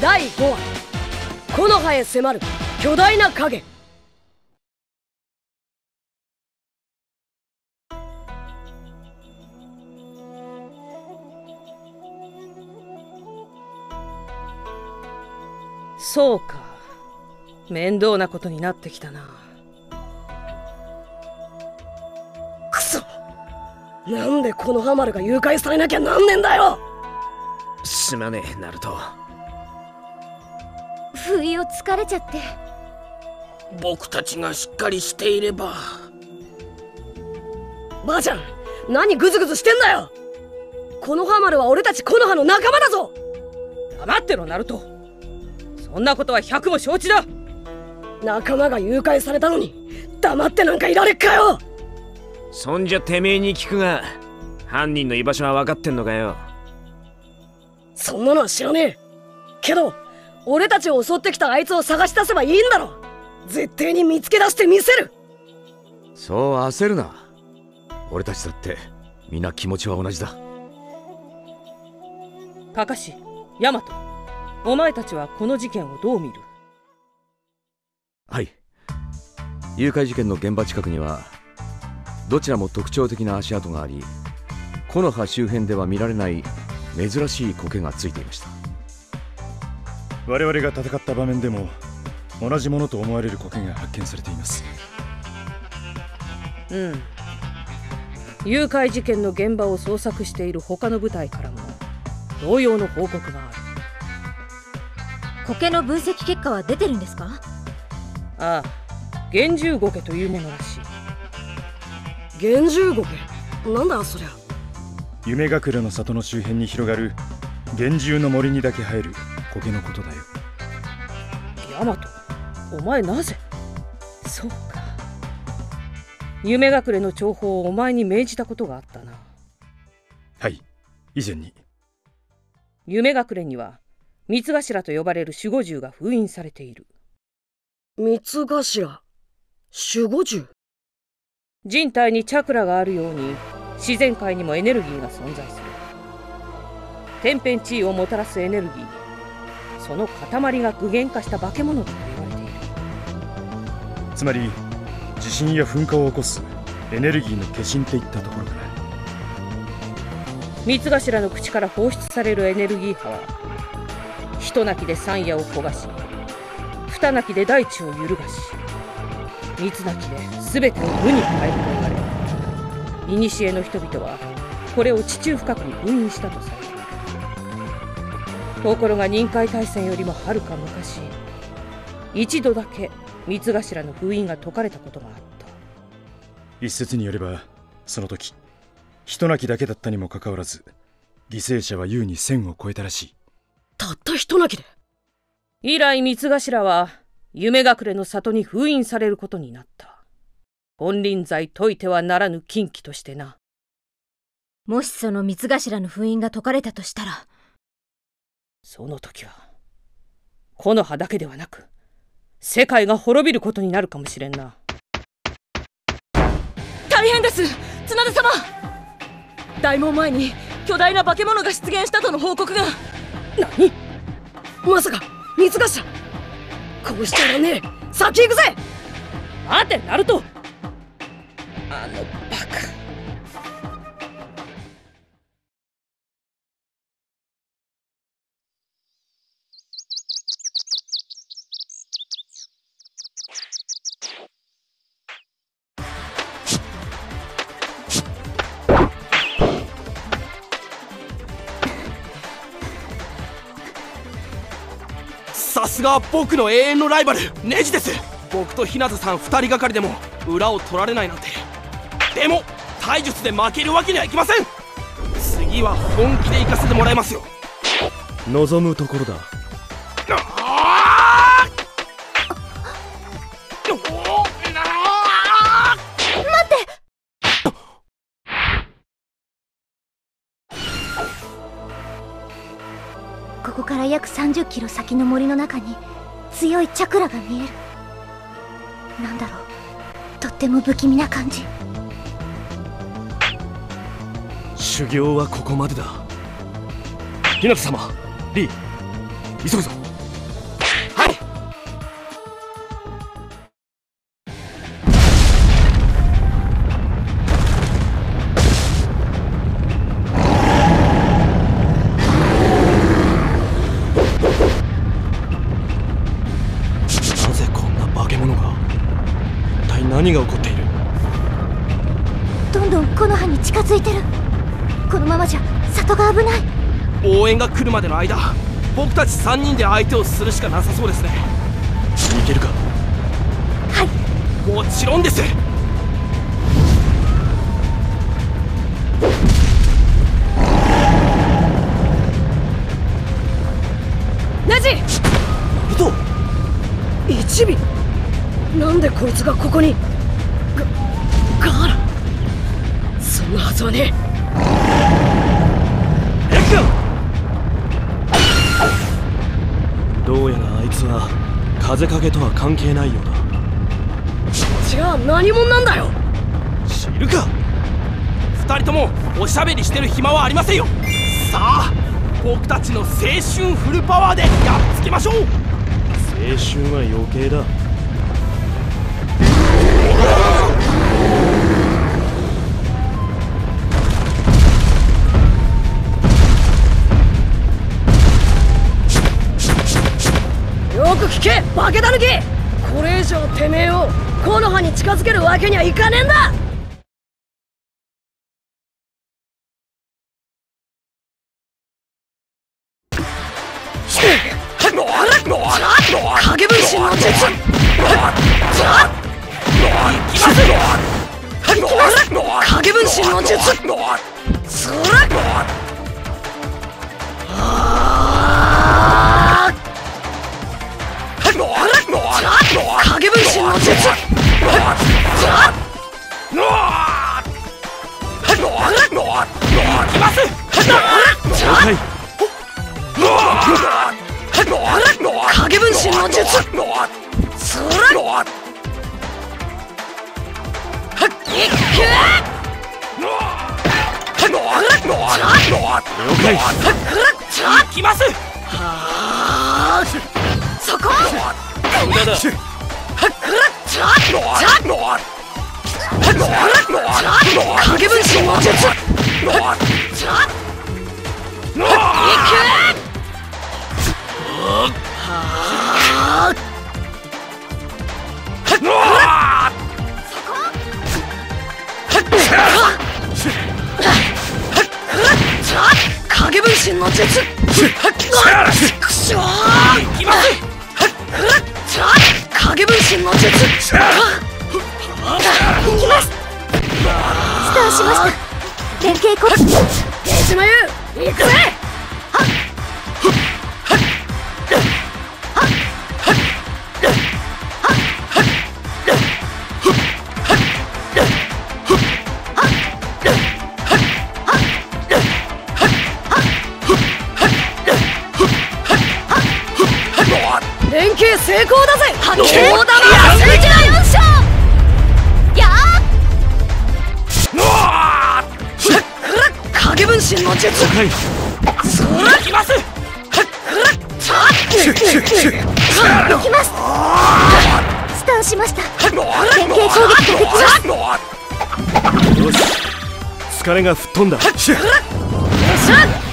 第5話木の葉へ迫る巨大な影。そうか。面倒なことになってきたな。くそ。なんでこのハマルが誘拐されなきゃなんねんだよ。すまねえナルト。不意をつかれちゃって。僕たちがしっかりしていれば。ばあちゃん何グズグズしてんだよ。このハマルは俺たちコノハの仲間だぞ。黙ってろナルト。そんなことは百も承知だ。仲間が誘拐されたのに黙ってなんかいられっかよ。そんじゃてめえに聞くが犯人の居場所は分かってんのかよ。そんなのは知らねえ。けど俺たちを襲ってきたあいつを探し出せばいいんだろ絶対に見つけ出してみせる。そう焦るな。俺たちだって皆気持ちは同じだ。カカシヤマトお前たちはこの事件をどう見る？はい。誘拐事件の現場近くにはどちらも特徴的な足跡があり木の葉周辺では見られない珍しい苔がついていました我々が戦った場面でも同じものと思われる苔が発見されています。うん。誘拐事件の現場を捜索している他の部隊からも同様の報告がある。苔の分析結果は出てるんですか？ああ幻獣苔というものらしい。幻獣苔なんだそりゃ。夢隠れの里の周辺に広がる幻獣の森にだけ生える苔のことだよ。ヤマトお前なぜ？そうか。夢隠れの情報をお前に命じたことがあったな。はい。以前に。夢隠れには三頭と呼ばれる守護獣が封印されている。三頭？守護獣？人体にチャクラがあるように自然界にもエネルギーが存在する。天変地異をもたらすエネルギーその塊が具現化した化け物だと言われている。つまり地震や噴火を起こすエネルギーの化身っていったところかな。三頭の口から放出されるエネルギー波は一鳴きで山野を焦がし二鳴きで大地を揺るがし三つ鳴きで全てを無に変えると言われ古の人々はこれを地中深くに封印したとされるところが任海大戦よりもはるか。昔一度だけ三頭の封印が解かれたことがあった。一説によればその時一鳴きだけだったにもかかわらず犠牲者は優に1000を超えたらしい。たった一鳴きで以来三頭は夢隠れの里に封印されることになった。金輪際解いてはならぬ禁忌としてな。もしその三頭の封印が解かれたとしたらその時は木の葉だけではなく世界が滅びることになるかもしれんな。大変です！綱田様！大門前に巨大な化け物が出現したとの報告が。何？まさか三頭こうしてらねえ先行くぜ！待てナルト！あのすが僕の永遠のライバルネジです。僕と日向さん2人がかりでも裏を取られないなんて。でも体術で負けるわけにはいきません。次は本気で行かせてもらいますよ。望むところだここから約30キロ先の森の中に強いチャクラが見える。なんだろう。とっても不気味な感じ。修行はここまでだ。日向様リー急ぐぞ。何が起こっている？どんどん木の葉に近づいてる。このままじゃ里が危ない。応援が来るまでの間僕たち3人で相手をするしかなさそうですね。いけるか？はい。もちろんです。ネジ！ルト一尾！なんでこいつがここに？ガガーラそんなはずはねエクどうやらあいつは風影とは関係ないようだ。じゃあ何者なんだよ。知るか！二人ともおしゃべりしてる暇はありませんよ。さあ僕たちの青春フルパワーでやっつけましょう。青春は余計だ化けたぬき。これ以上てめえを木の葉に近づけるわけにはいかねえんだ。影分身の術影分身の術影分身の術行きます了解影分身の術そら了解行きますそこ無駄だ影分身の術影分身の術くしょ行きます影分身の術。行きます。スターしました。連携コ手島優行くぜ連携成功だぜ大玉数字の4勝や影分身の術はいそら行きますー行きますスターしました連携攻撃ができますよし。疲れが吹っ飛んだ。よっ